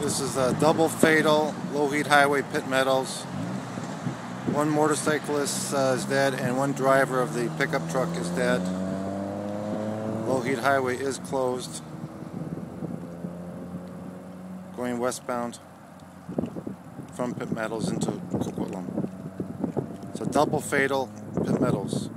This is a double fatal, Lougheed Highway, Pitt Meadows. One motorcyclist uh, is dead and one driver of the pickup truck is dead. Lougheed Highway is closed. Going westbound from Pitt Meadows into Coquitlam. It's a double fatal, Pitt Meadows.